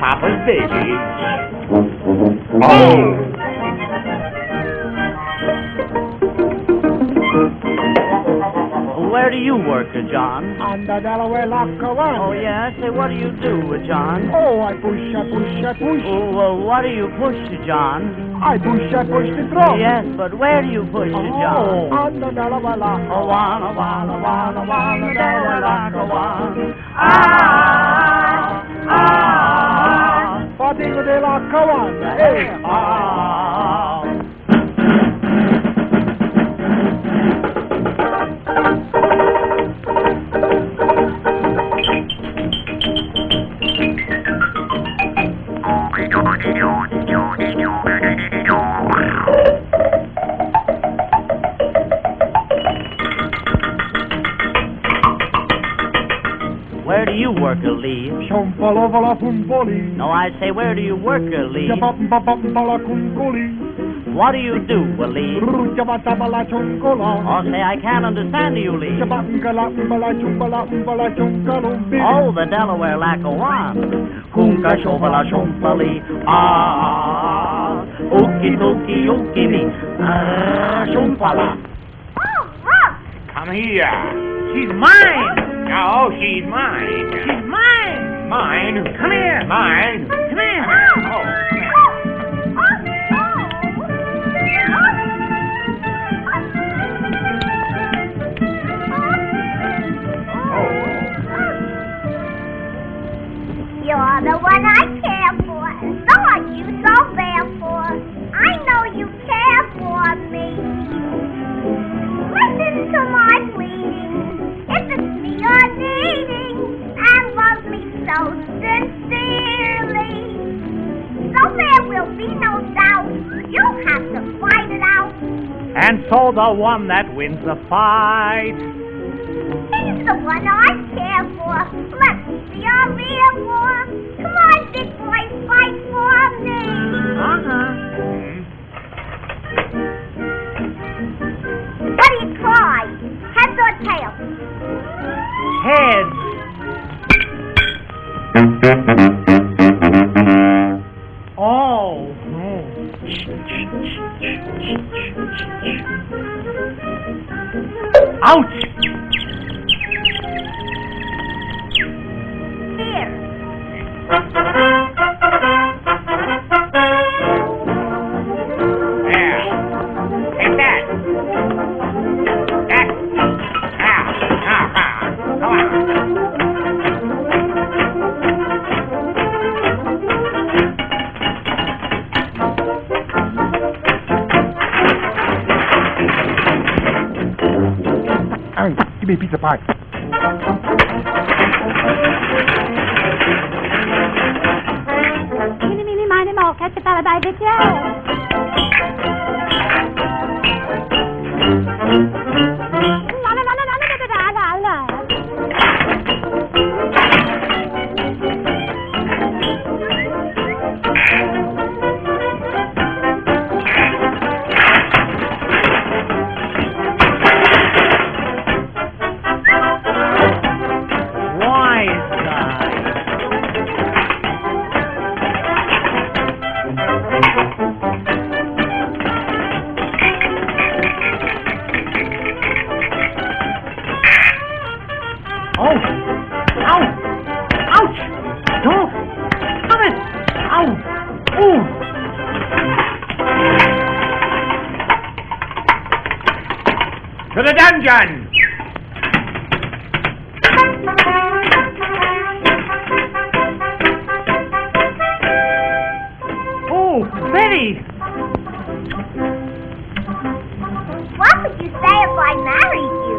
Papa's baby. Oh. Where do you work, John? On the Delaware Lock One. Oh, yeah? Say, what do you do, John? Oh, I push, I push, I push. Oh, well, what do you push, John? I push, I push the drum. Yes, but where do you push, Oh, John? on the Delaware Lock Oh, one, oh, one, one, one, oh, Delaware Lock, one. Ah, ah, Rodrigo de la Colonna. Hey, ah. You work, Lee? Shompala vala kumpoli. No, I say, where do you work, Lee? Jabapambala kunkoli. What do you do, Lee? Jabatabala chonkola. Oh, say, I can't understand you, Lee. Jabangala umbala chumbala umbala chonkalumbi. Oh, the Delaware Lackawan. Kunka shovala shompali. Ah, okie dokie okie me. Ah, shompala. Oh, look! Come here. She's mine. No, she's mine. She's mine! Mine. Come here! Mine. Come here! And so the one that wins the fight. He's the one I care for. Let me be your real war. Come on, big boy, fight for me. Ouch! be pizza pie. Meeny, meeny, miny, moe, catch a fella by the tail. To the dungeon! Oh, Betty! What would you say if I married you?